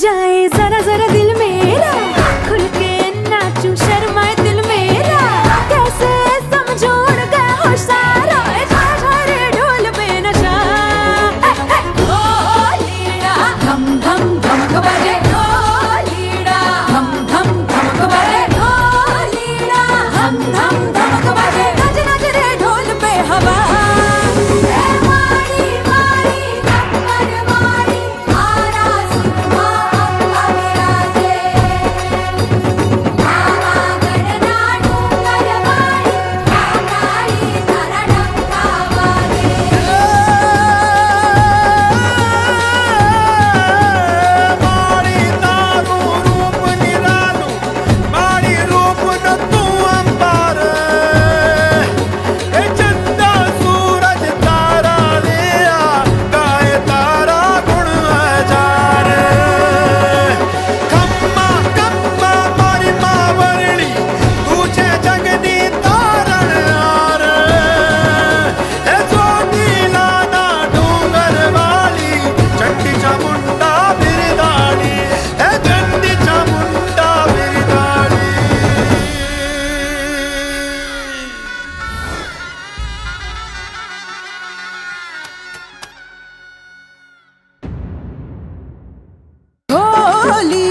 जाए जरा जरा दिल मेरा। खुल के नाचू शर्मा दिल मेरा। कैसे समझो उनका सारा ढोल पे नशा। ओ धम धमक बजे। ओ लीड़ा धम धम धमक बजे। ओ लीड़ा धम धम Holy.